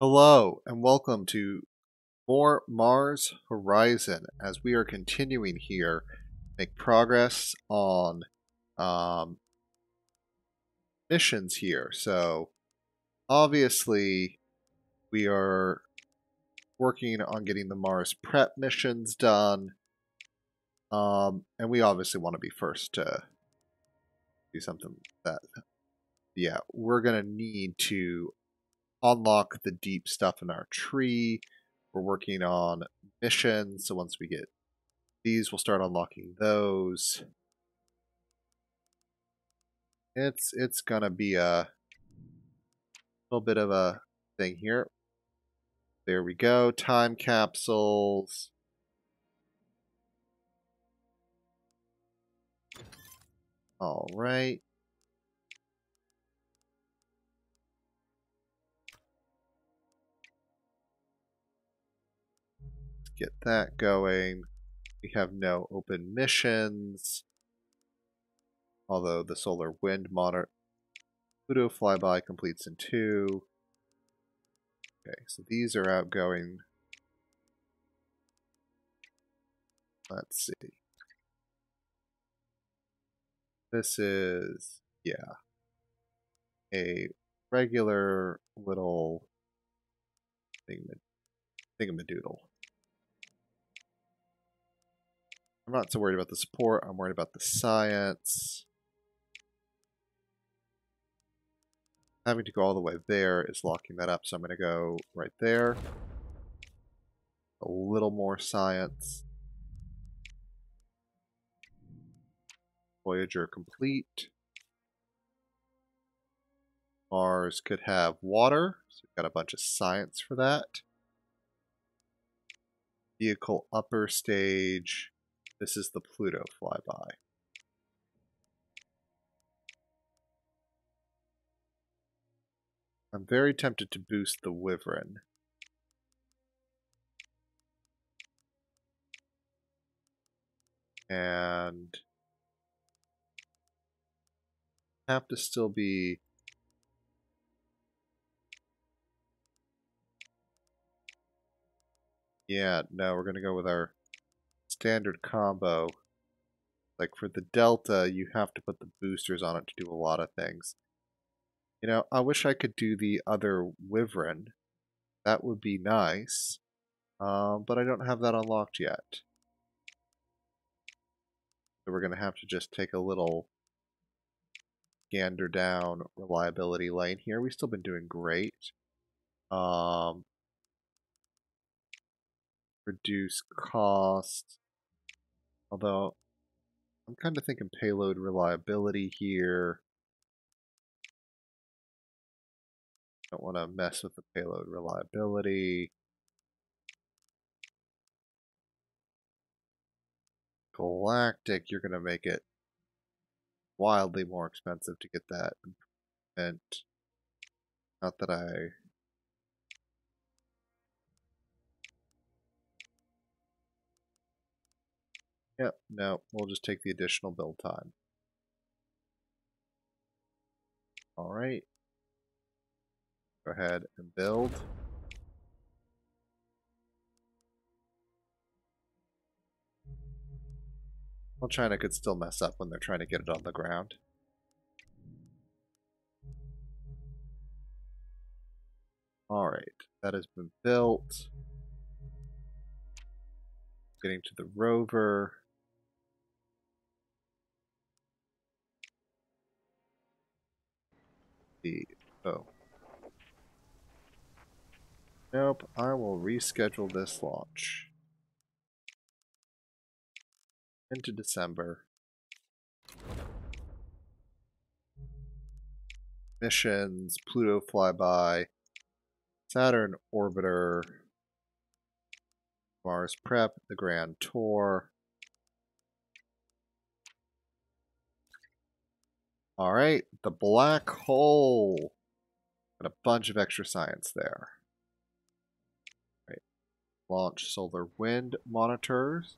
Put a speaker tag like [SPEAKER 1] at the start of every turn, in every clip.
[SPEAKER 1] Hello, and welcome to more Mars Horizon as we are continuing here, make progress on um, missions here. So, obviously, we are working on getting the Mars prep missions done. Um, and we obviously want to be first to do something that, yeah, we're going to need to unlock the deep stuff in our tree. We're working on missions, so once we get these, we'll start unlocking those. It's it's gonna be a little bit of a thing here. There we go. Time capsules. All right. Get that going. We have no open missions. Although the solar wind monitor Pluto flyby completes in two. Okay, so these are outgoing. Let's see. This is, yeah, a regular little thingamadoodle. I'm not so worried about the support. I'm worried about the science. Having to go all the way there is locking that up, so I'm going to go right there. A little more science. Voyager complete. Mars could have water, so we've got a bunch of science for that. Vehicle upper stage. This is the Pluto flyby. I'm very tempted to boost the Wyvern. And have to still be Yeah, no, we're going to go with our standard combo. Like for the Delta, you have to put the boosters on it to do a lot of things. You know, I wish I could do the other Wyvern. That would be nice. Um, but I don't have that unlocked yet. So we're going to have to just take a little gander down reliability lane here. We've still been doing great. Um, reduce cost. Although, I'm kind of thinking payload reliability here. Don't want to mess with the payload reliability. Galactic, you're going to make it wildly more expensive to get that improvement. Not that I Yep, no, we'll just take the additional build time. All right. Go ahead and build. Well, China could still mess up when they're trying to get it on the ground. All right, that has been built. Getting to the rover. The... Oh. Nope, I will reschedule this launch. Into December. Missions, Pluto flyby, Saturn orbiter, Mars prep, the Grand Tour. All right, the black hole. Got a bunch of extra science there. Right. Launch solar wind monitors.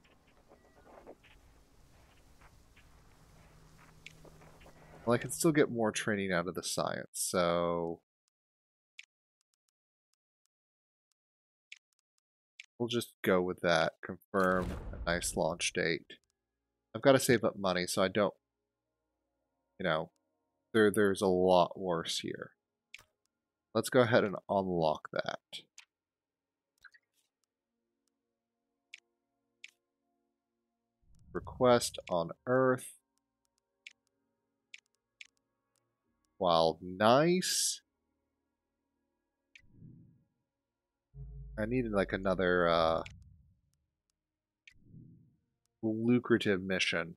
[SPEAKER 1] Well, I can still get more training out of the science, so... We'll just go with that. Confirm a nice launch date. I've got to save up money so I don't, you know, there there's a lot worse here. Let's go ahead and unlock that. Request on Earth. While nice. I needed like another uh, lucrative mission.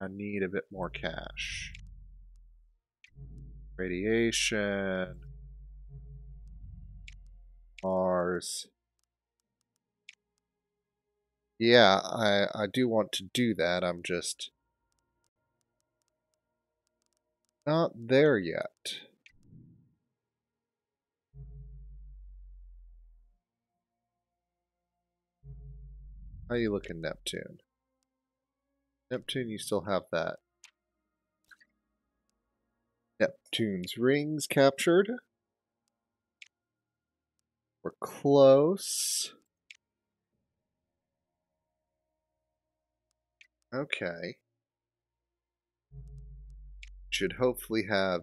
[SPEAKER 1] I need a bit more cash. Radiation. Mars. Yeah, I, I do want to do that. I'm just not there yet. How you looking, Neptune? Neptune, you still have that. Neptune's rings captured. We're close. Okay. Should hopefully have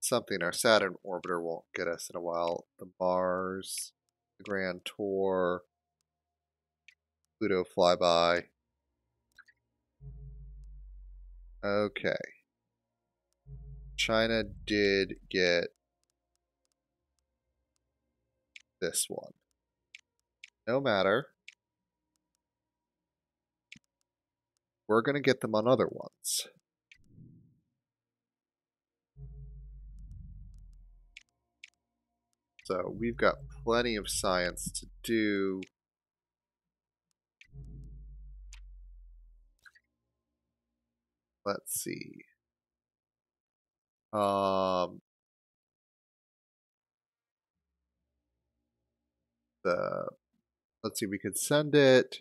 [SPEAKER 1] something our Saturn orbiter won't get us in a while. The Mars, the Grand Tour, Pluto flyby. Okay. China did get this one. No matter. We're going to get them on other ones. So we've got plenty of science to do. Let's see. Um, the let's see, we could send it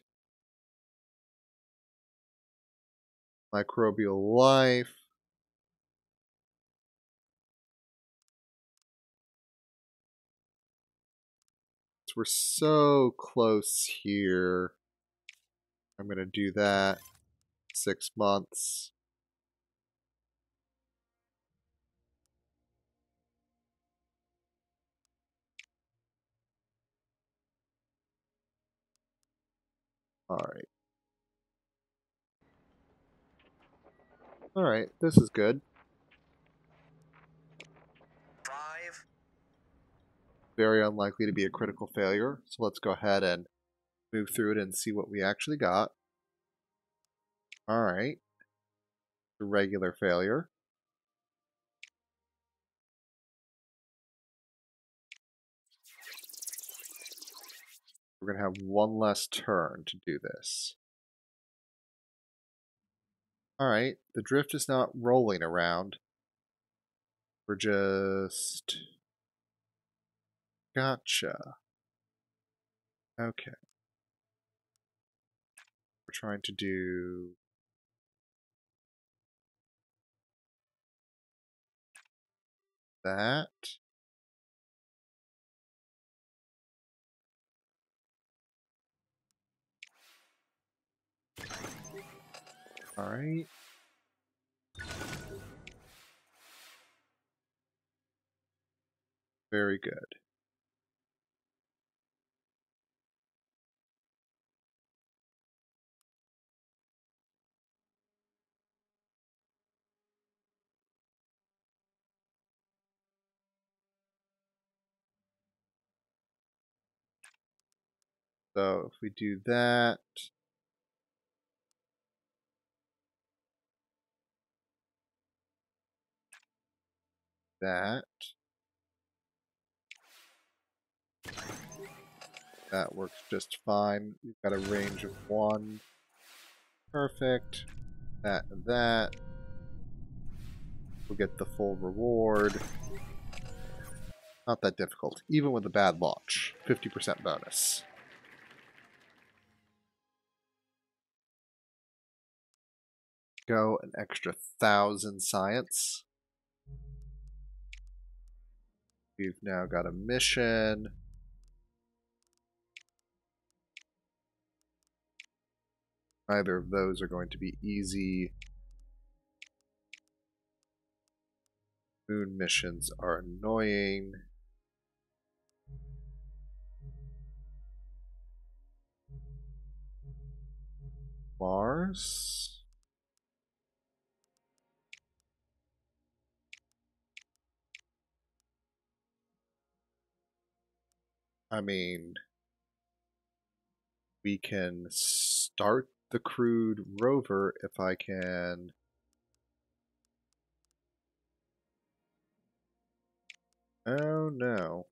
[SPEAKER 1] microbial life. we're so close here. I'm going to do that. Six months. All right. All right, this is good. Five. Very unlikely to be a critical failure, so let's go ahead and move through it and see what we actually got. All right. A regular failure. We're going to have one less turn to do this. Alright, the drift is not rolling around. We're just... Gotcha. Okay. We're trying to do... That. All right. Very good. So if we do that, that. That works just fine. We've got a range of one. Perfect. That and that. We'll get the full reward. Not that difficult, even with a bad launch. 50% bonus. Go an extra thousand science. We've now got a mission. Neither of those are going to be easy. Moon missions are annoying. Mars? I mean, we can start the crewed rover if I can Oh no.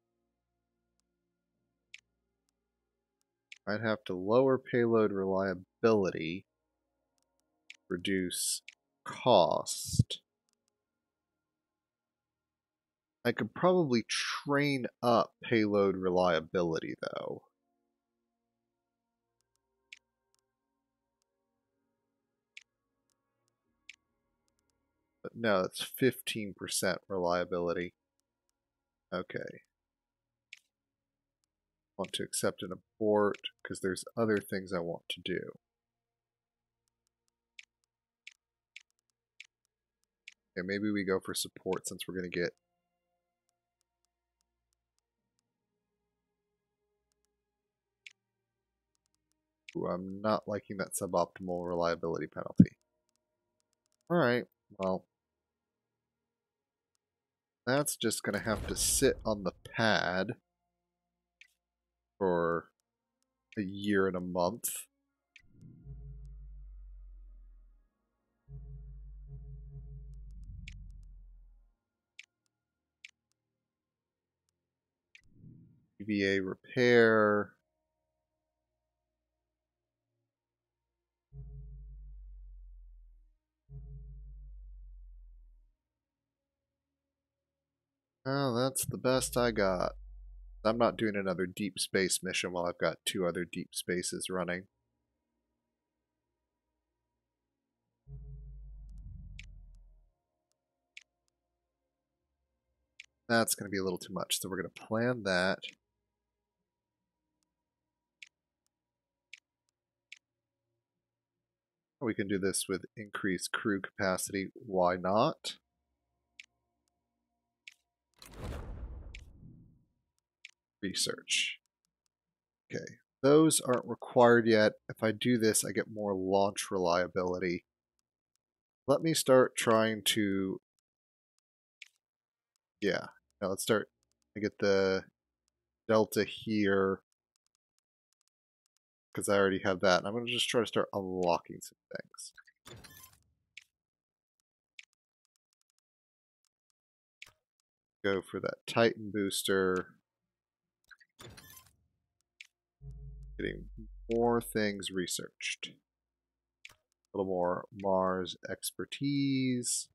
[SPEAKER 1] I'd have to lower payload reliability, reduce cost. I could probably train up payload reliability though. But no, it's 15% reliability. Okay. Want to accept an abort because there's other things I want to do. Okay, maybe we go for support since we're going to get Ooh, I'm not liking that suboptimal reliability penalty. Alright, well, that's just going to have to sit on the pad for a year and a month. EVA repair. Oh, that's the best I got. I'm not doing another deep space mission while I've got two other deep spaces running. That's going to be a little too much, so we're going to plan that. We can do this with increased crew capacity. Why not? Research. Okay, those aren't required yet. If I do this, I get more launch reliability. Let me start trying to, yeah, now let's start, I get the delta here, because I already have that. And I'm going to just try to start unlocking some things. Go for that Titan booster. Getting more things researched. A little more Mars expertise.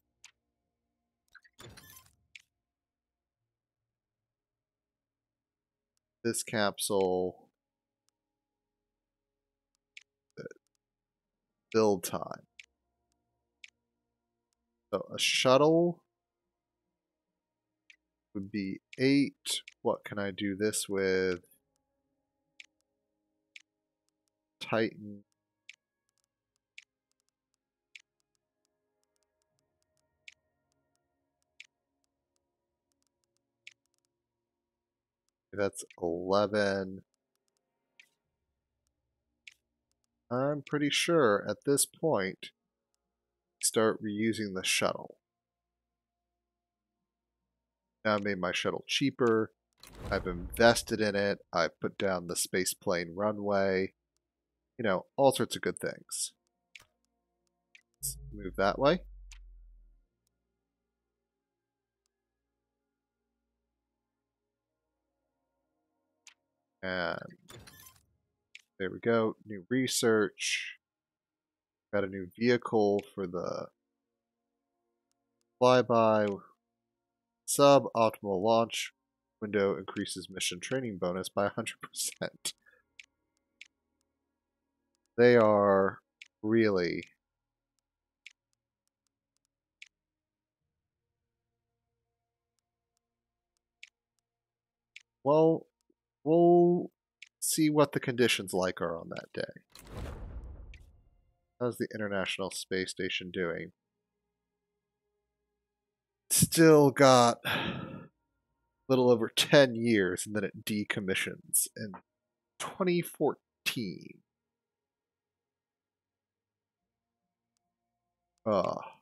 [SPEAKER 1] This capsule. Build time. So a shuttle would be eight. What can I do this with? Titan. That's 11. I'm pretty sure at this point, start reusing the shuttle. Now I made my shuttle cheaper. I've invested in it. I've put down the space plane runway you know, all sorts of good things. Let's move that way. And there we go, new research. Got a new vehicle for the flyby. Sub-optimal launch window increases mission training bonus by 100%. They are really Well, we'll see what the conditions like are on that day. How's the International Space Station doing? Still got a little over 10 years and then it decommissions in 2014. Ah.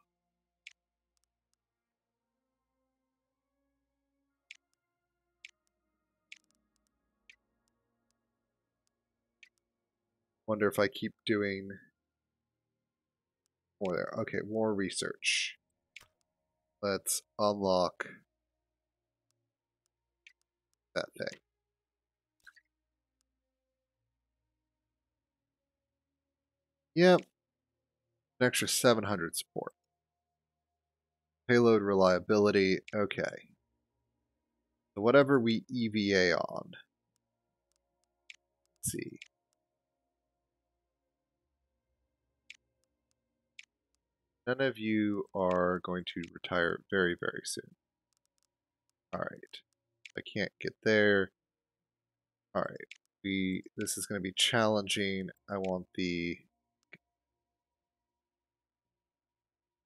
[SPEAKER 1] Wonder if I keep doing more there. Okay, more research. Let's unlock that thing. Yep. An extra 700 support. Payload reliability. Okay. So whatever we EVA on. Let's see. None of you are going to retire very, very soon. Alright. I can't get there. Alright. We this is gonna be challenging. I want the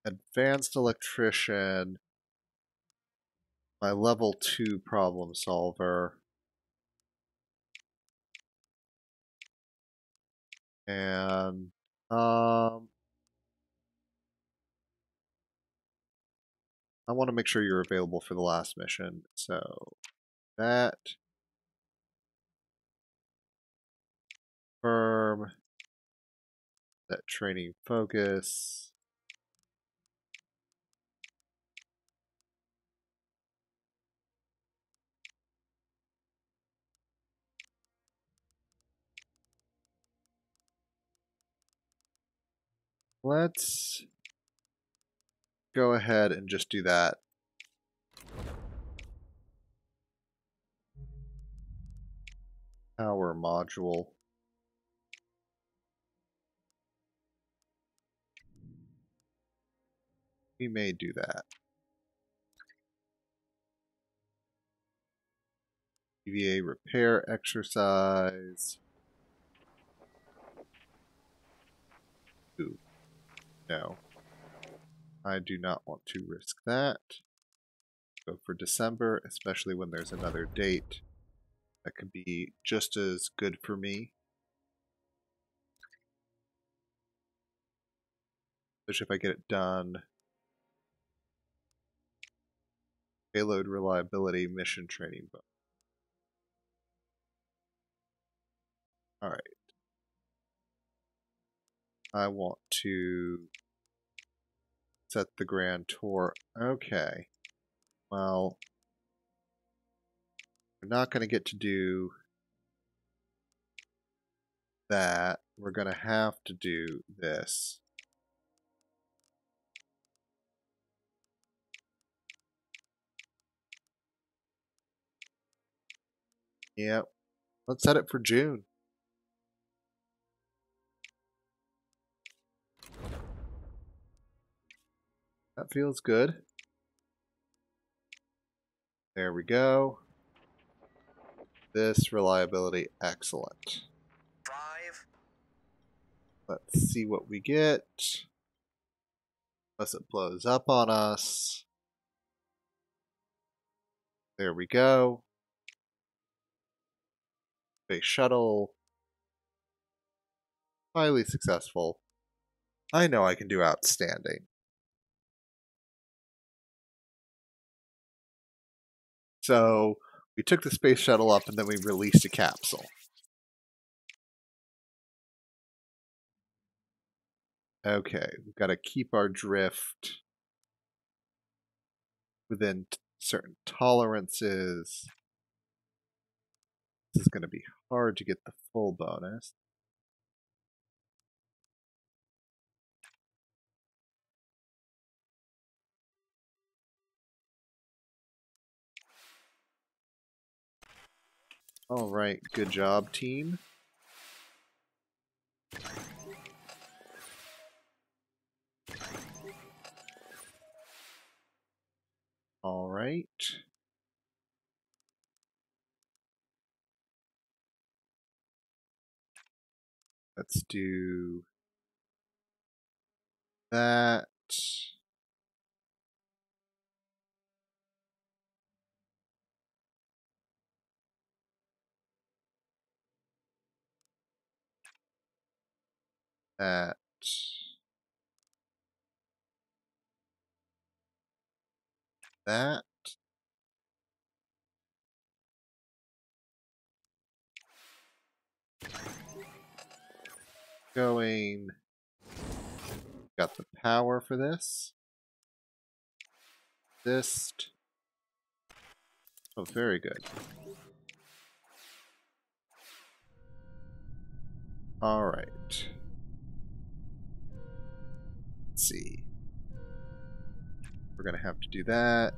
[SPEAKER 1] advanced electrician, my level two problem solver, and um I want to make sure you're available for the last mission. So that firm that training focus let's go ahead and just do that. Power module. We may do that. EVA repair exercise. Ooh. No. I do not want to risk that. Go for December, especially when there's another date that could be just as good for me. Especially if I get it done. Payload reliability mission training book. Alright. I want to set the grand tour. Okay. Well, we're not going to get to do that. We're going to have to do this. Yep. Let's set it for June. That feels good. There we go. This reliability, excellent. Five. Let's see what we get. Unless it blows up on us. There we go. Space shuttle. Highly successful. I know I can do outstanding. So we took the space shuttle up and then we released a capsule. Okay, we've got to keep our drift within certain tolerances. This is going to be hard to get the full bonus. All right, good job, team. All right. Let's do that. That. That. Going. Got the power for this. This. Oh, very good. All right. Let's see. We're going to have to do that.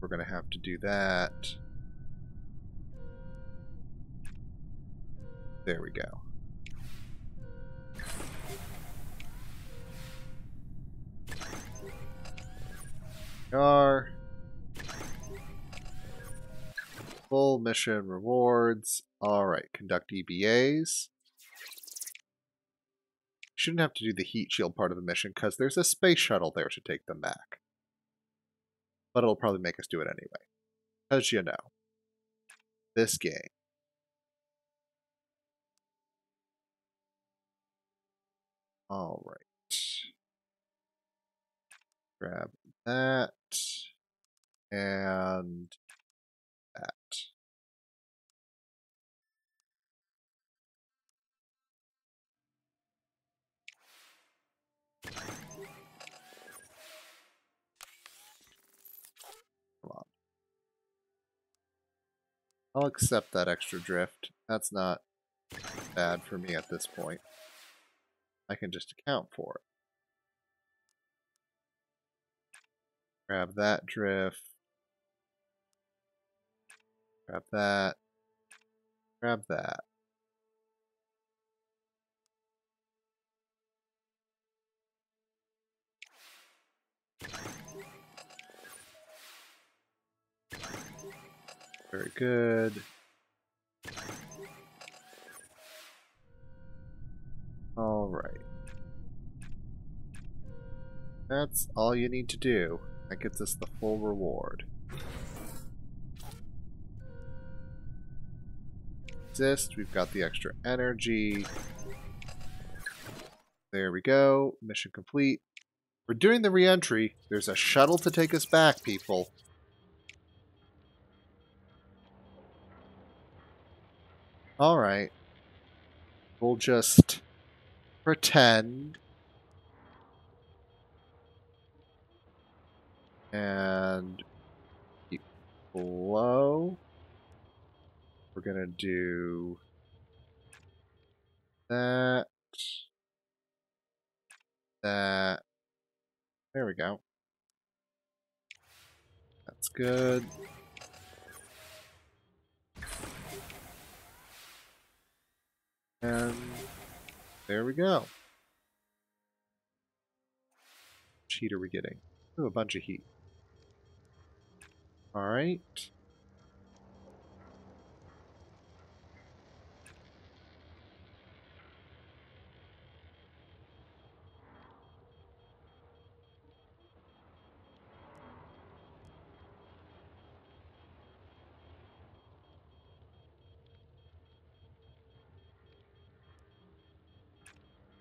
[SPEAKER 1] We're going to have to do that. There we go. Are full mission rewards. All right, conduct EVAs. Shouldn't have to do the heat shield part of the mission because there's a space shuttle there to take them back. But it'll probably make us do it anyway. Because you know, this game. All right. Grab that and I'll accept that extra drift. That's not bad for me at this point. I can just account for it. Grab that drift. Grab that. Grab that. Very good. All right. That's all you need to do. That gets us the full reward. Exist, we've got the extra energy. There we go. Mission complete. We're doing the reentry. There's a shuttle to take us back, people. Alright. We'll just pretend and keep low. We're gonna do that, that. There we go. That's good. And there we go. Heat are we getting? Ooh, a bunch of heat. Alright.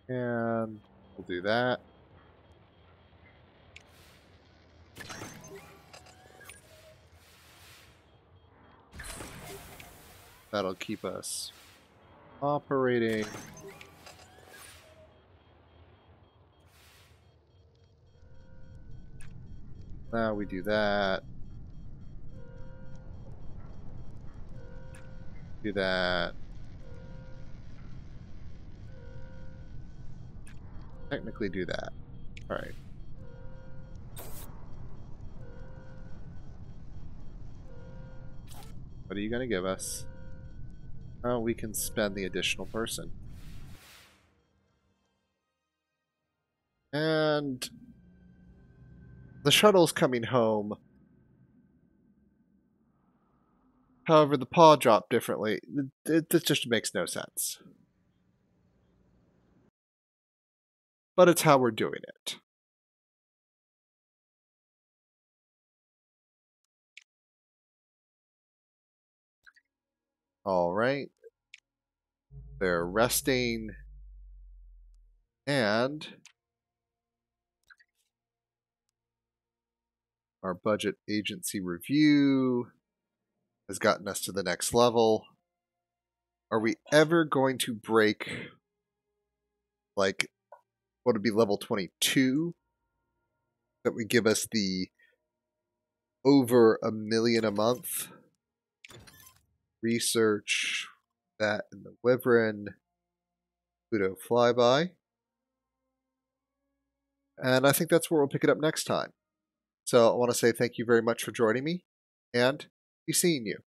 [SPEAKER 1] And we'll do that. That'll keep us operating. Now we do that. Do that. Technically do that. Alright. What are you going to give us? Oh, we can spend the additional person. And the shuttle's coming home. However, the paw dropped differently. It, it, it just makes no sense. But it's how we're doing it. All right. They're resting. And our budget agency review has gotten us to the next level. Are we ever going to break like what would be level 22 that would give us the over a million a month research that in the Wyvern Pluto flyby. And I think that's where we'll pick it up next time. So I want to say thank you very much for joining me and be seeing you.